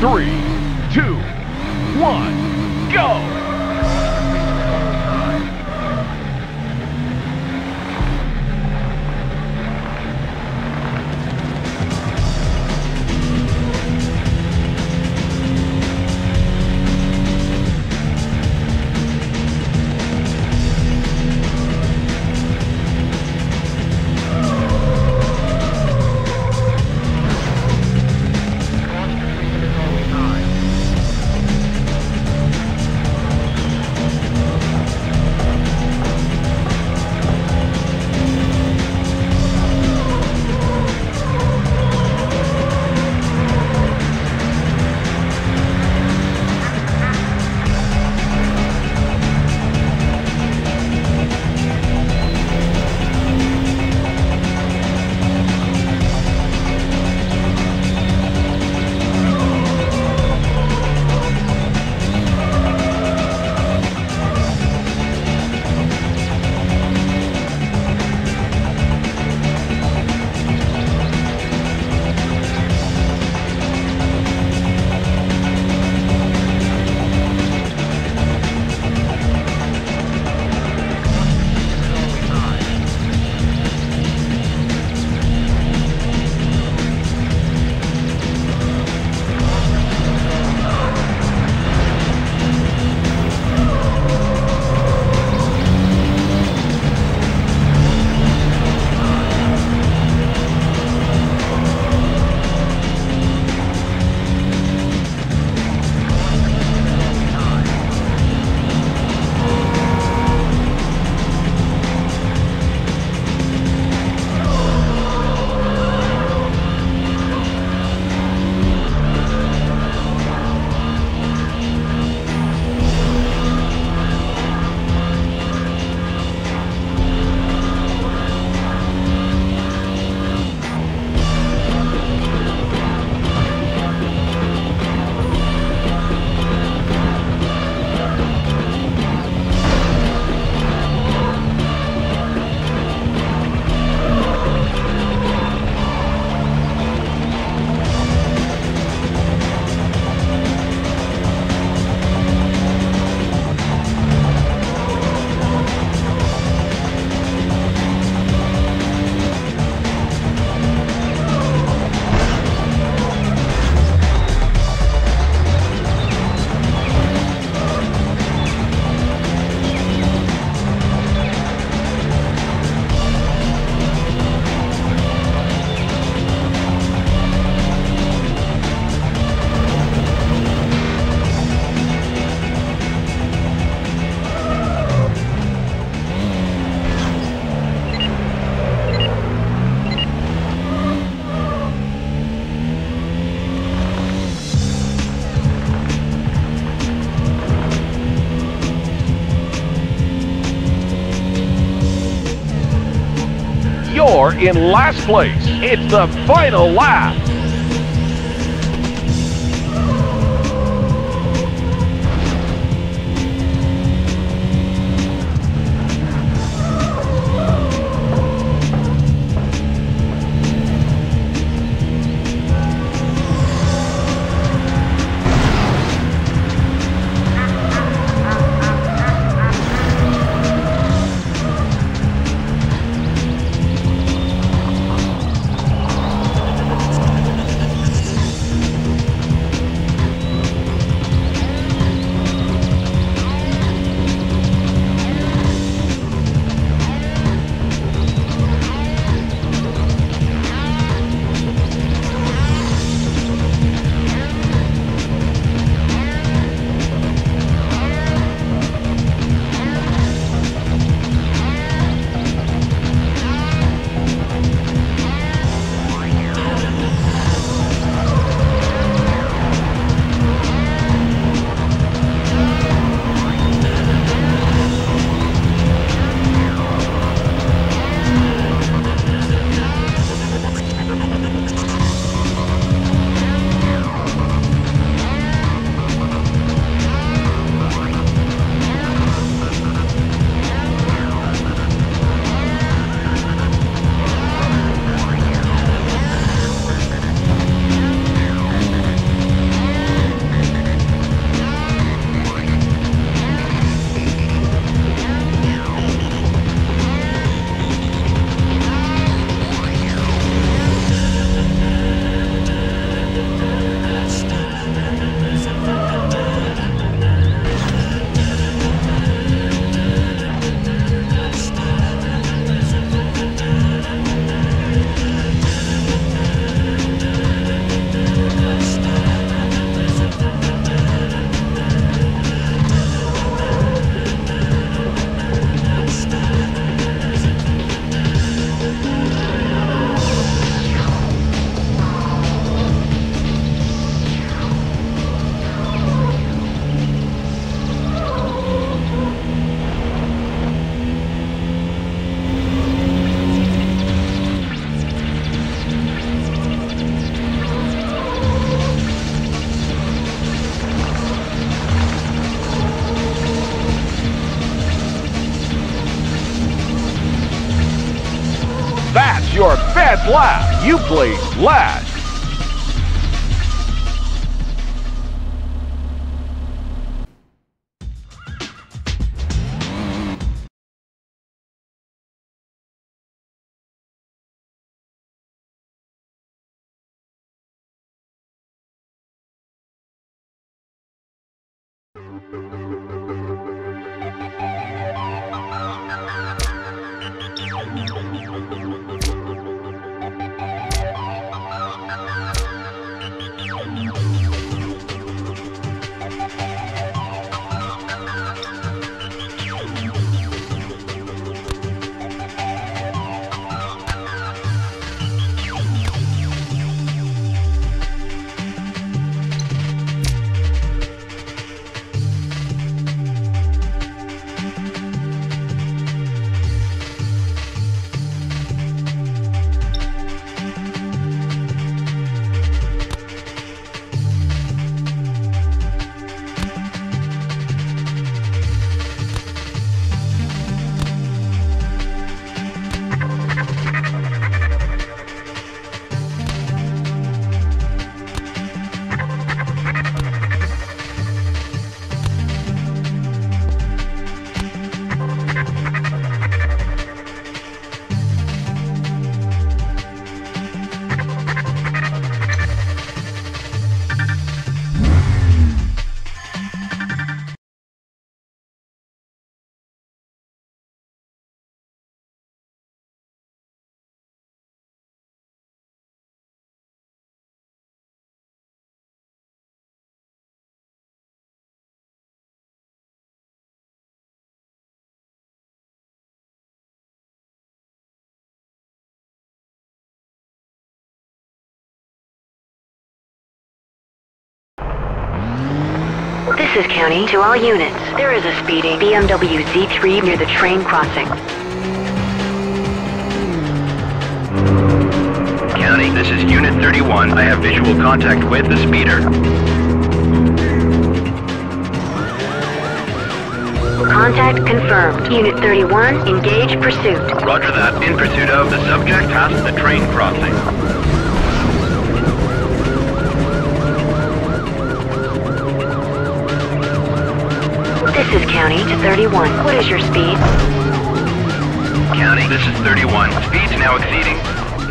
Three, in last place. It's the final lap. This is County to all units. There is a speeding BMW Z3 near the train crossing. County, this is Unit 31. I have visual contact with the speeder. Contact confirmed. Unit 31, engage pursuit. Roger that. In pursuit of the subject past the train crossing. This is County to 31. What is your speed? County, this is 31. Speed's now exceeding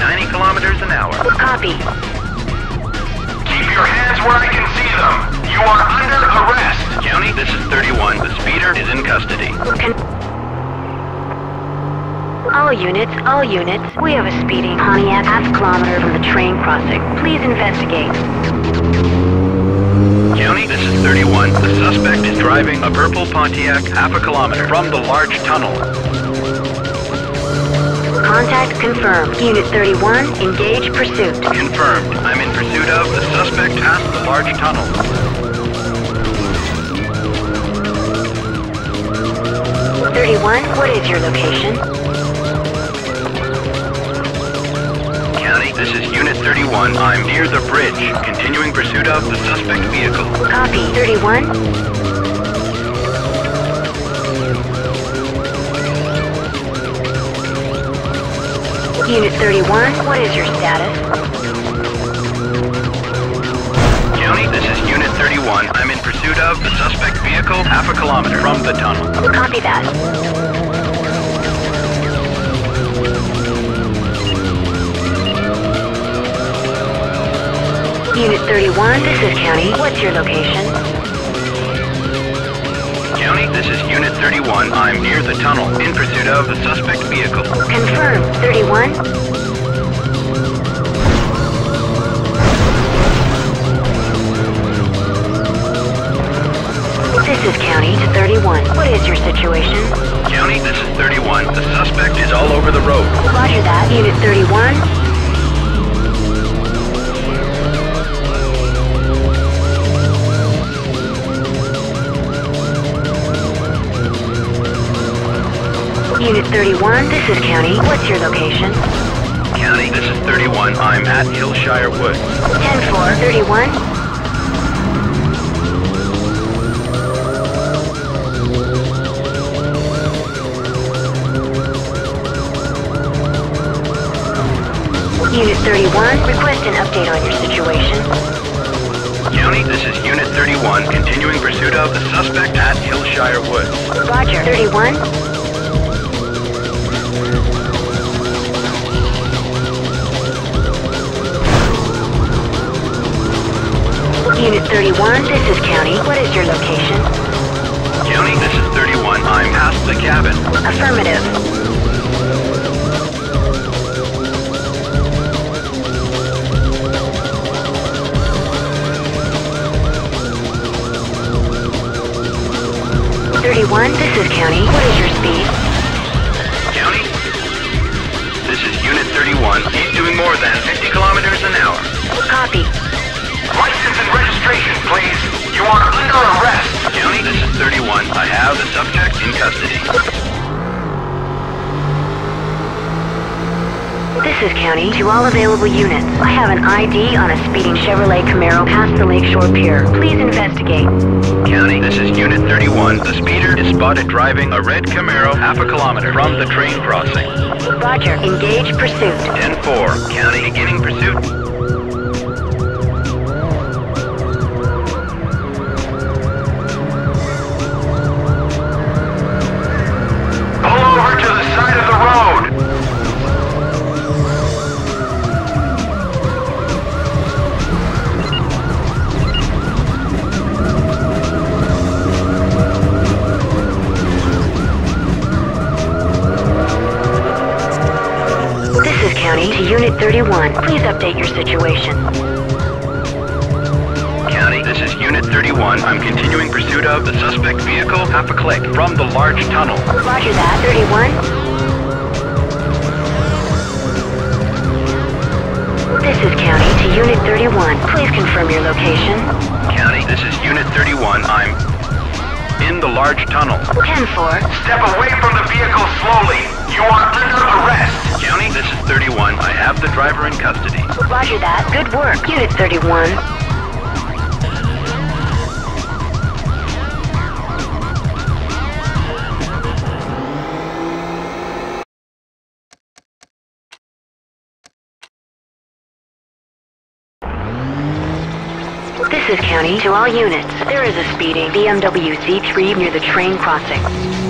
90 kilometers an hour. Copy. Keep your hands where I can see them. You are under arrest. County, this is 31. The speeder is in custody. All units, all units. We have a speeding Pontiac half kilometer from the train crossing. Please investigate. County, this is 31. The suspect is driving a purple Pontiac half a kilometer from the large tunnel. Contact confirmed. Unit 31, engage pursuit. Confirmed. I'm in pursuit of the suspect past the large tunnel. Thirty-one. What is your location? This is Unit 31. I'm near the bridge, continuing pursuit of the suspect vehicle. Copy. Thirty-one. Unit 31, what is your status? County, this is Unit 31. I'm in pursuit of the suspect vehicle half a kilometer from the tunnel. Copy that. Unit 31, this is County. What's your location? County, this is Unit 31. I'm near the tunnel, in pursuit of the suspect vehicle. Confirm. 31. This is County to 31. What is your situation? County, this is 31. The suspect is all over the road. Roger that. Unit 31. 31, this is County. What's your location? County, this is 31. I'm at Hillshire Woods. 10-4, 31. Unit 31, Request an update on your situation. County, this is Unit 31, continuing pursuit of the suspect at Hillshire Woods. Roger. 31? Unit 31, this is County. What is your location? County, this is 31. I'm past the cabin. Affirmative. Thirty-one, this is County. What is your speed? County, this is Unit 31. He's doing more than 50 kilometers an hour. Copy. License and registration, please. You are under arrest. County, this is 31. I have the subject in custody. This is County to all available units. I have an ID on a speeding Chevrolet Camaro past the Lakeshore Pier. Please investigate. County, this is Unit 31. The speeder is spotted driving a red Camaro half a kilometer from the train crossing. Roger. Engage pursuit. 10-4. County, beginning pursuit. 31. Please update your situation. County, this is Unit 31. I'm continuing pursuit of the suspect vehicle half a click from the large tunnel. Roger that. 31. This is County to Unit 31. Please confirm your location. County, this is Unit 31. I'm in the large tunnel. 10-4. Step away from the vehicle slowly. You are under arrest. County, this is 31. I have the driver in custody. Roger that. Good work. Unit 31. This is County to all units. There is a speeding BMW Z3 near the train crossing.